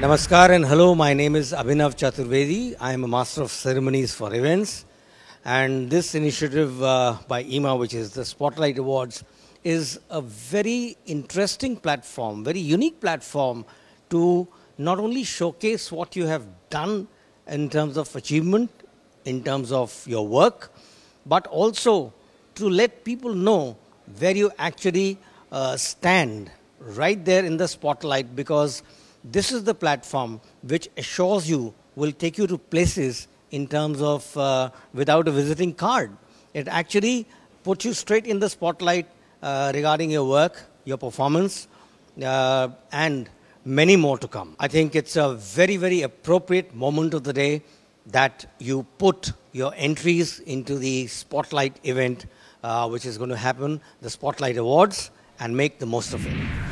Namaskar and hello. My name is Abhinav Chaturvedi. I am a master of ceremonies for events. And this initiative uh, by EEMA, which is the Spotlight Awards, is a very interesting platform, very unique platform to not only showcase what you have done in terms of achievement, in terms of your work, but also to let people know where you actually uh, stand right there in the spotlight because this is the platform which assures you will take you to places in terms of uh, without a visiting card. It actually puts you straight in the spotlight uh, regarding your work, your performance, uh, and many more to come. I think it's a very, very appropriate moment of the day that you put your entries into the Spotlight event, uh, which is going to happen, the Spotlight Awards, and make the most of it.